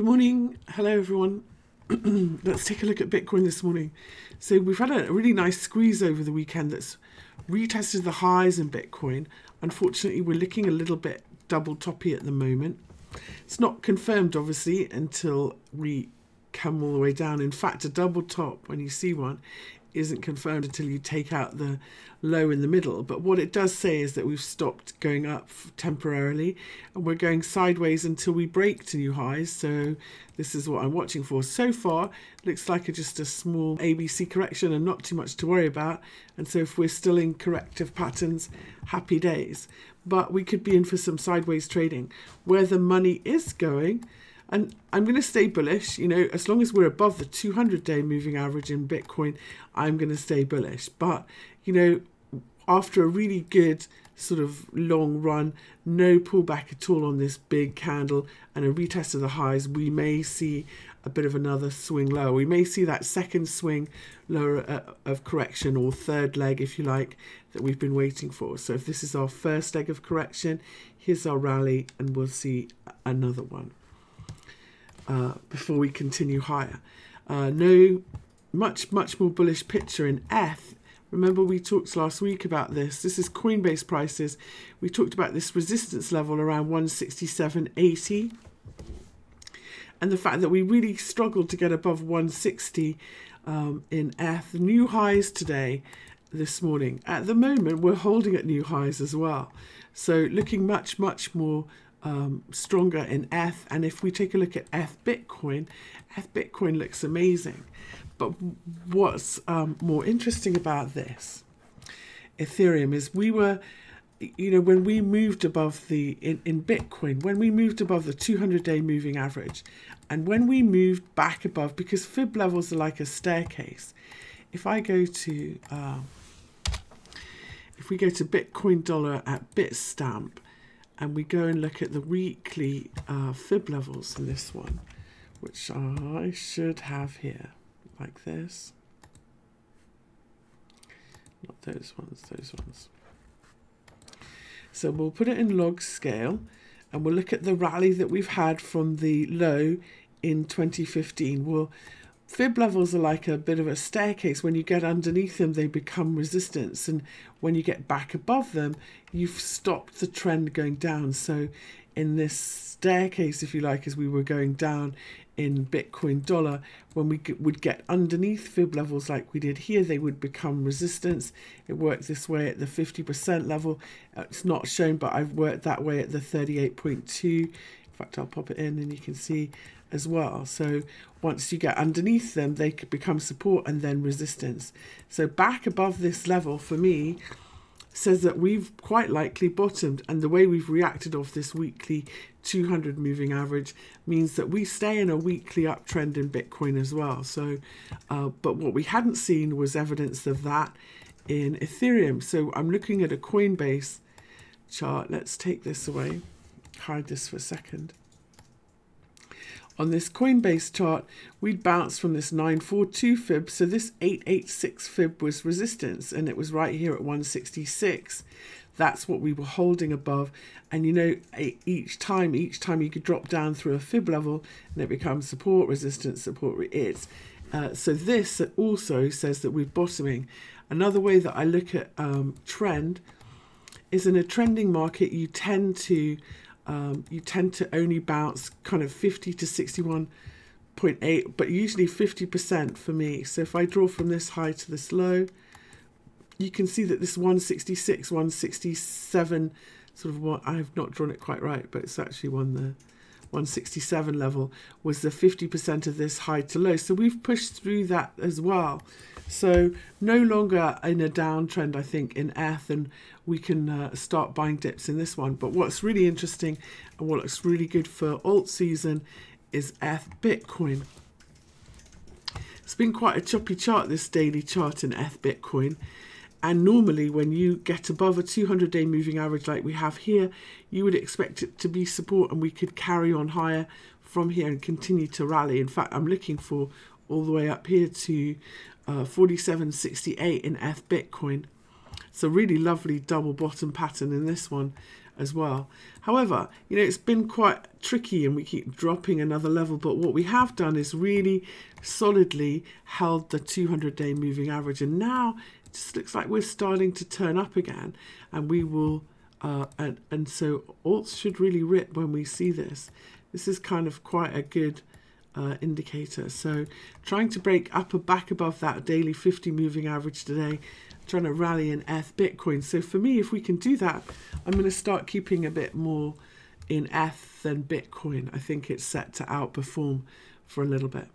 Good morning. Hello, everyone. Let's take a look at Bitcoin this morning. So, we've had a really nice squeeze over the weekend that's retested the highs in Bitcoin. Unfortunately, we're looking a little bit double toppy at the moment. It's not confirmed, obviously, until we come all the way down. In fact, a double top, when you see one, isn't confirmed until you take out the low in the middle. But what it does say is that we've stopped going up temporarily and we're going sideways until we break to new highs. So this is what I'm watching for. So far, looks like a, just a small ABC correction and not too much to worry about. And so if we're still in corrective patterns, happy days. But we could be in for some sideways trading. Where the money is going, and I'm going to stay bullish. You know, as long as we're above the 200 day moving average in Bitcoin, I'm going to stay bullish. But, you know, after a really good sort of long run, no pullback at all on this big candle and a retest of the highs, we may see a bit of another swing lower. We may see that second swing lower uh, of correction or third leg, if you like, that we've been waiting for. So if this is our first leg of correction, here's our rally and we'll see another one. Uh, before we continue higher. Uh, no, much, much more bullish picture in ETH. Remember we talked last week about this. This is Coinbase prices. We talked about this resistance level around 167.80 and the fact that we really struggled to get above 160 um, in ETH. New highs today, this morning. At the moment, we're holding at new highs as well. So looking much, much more um, stronger in ETH. And if we take a look at ETH Bitcoin, ETH Bitcoin looks amazing. But what's um, more interesting about this Ethereum is we were, you know, when we moved above the, in, in Bitcoin, when we moved above the 200 day moving average, and when we moved back above, because fib levels are like a staircase, if I go to, uh, if we go to Bitcoin dollar at Bitstamp, and we go and look at the weekly uh, fib levels in this one, which I should have here, like this. Not those ones, those ones. So we'll put it in log scale and we'll look at the rally that we've had from the low in 2015. We'll fib levels are like a bit of a staircase. When you get underneath them, they become resistance. And when you get back above them, you've stopped the trend going down. So in this staircase, if you like, as we were going down in Bitcoin dollar, when we would get underneath fib levels like we did here, they would become resistance. It worked this way at the 50% level. Uh, it's not shown, but I've worked that way at the 38.2. Fact, I'll pop it in and you can see as well. So once you get underneath them, they could become support and then resistance. So back above this level for me says that we've quite likely bottomed and the way we've reacted off this weekly 200 moving average means that we stay in a weekly uptrend in Bitcoin as well. So, uh, but what we hadn't seen was evidence of that in Ethereum. So I'm looking at a Coinbase chart. Let's take this away, hide this for a second. On this Coinbase chart, we'd bounced from this 942 fib, so this 886 fib was resistance, and it was right here at 166. That's what we were holding above. And you know, each time, each time you could drop down through a fib level, and it becomes support, resistance, support, it's. Uh, so this also says that we're bottoming. Another way that I look at um, trend is in a trending market, you tend to um, you tend to only bounce kind of 50 to 61.8, but usually 50% for me. So if I draw from this high to this low, you can see that this 166, 167, sort of what I have not drawn it quite right, but it's actually one the 167 level was the 50% of this high to low. So we've pushed through that as well. So no longer in a downtrend, I think, in ETH, and we can uh, start buying dips in this one. But what's really interesting and what looks really good for alt season is ETH Bitcoin. It's been quite a choppy chart, this daily chart in ETH Bitcoin. And normally, when you get above a 200 day moving average like we have here, you would expect it to be support and we could carry on higher from here and continue to rally. In fact, I'm looking for all the way up here to uh, 47.68 in ETH Bitcoin. It's a really lovely double bottom pattern in this one as well. However, you know, it's been quite tricky and we keep dropping another level, but what we have done is really solidly held the 200 day moving average. And now it just looks like we're starting to turn up again and we will, uh, and, and so alts should really rip when we see this. This is kind of quite a good uh, indicator. So trying to break up or back above that daily 50 moving average today, trying to rally in ETH Bitcoin. So for me, if we can do that, I'm going to start keeping a bit more in ETH than Bitcoin. I think it's set to outperform for a little bit.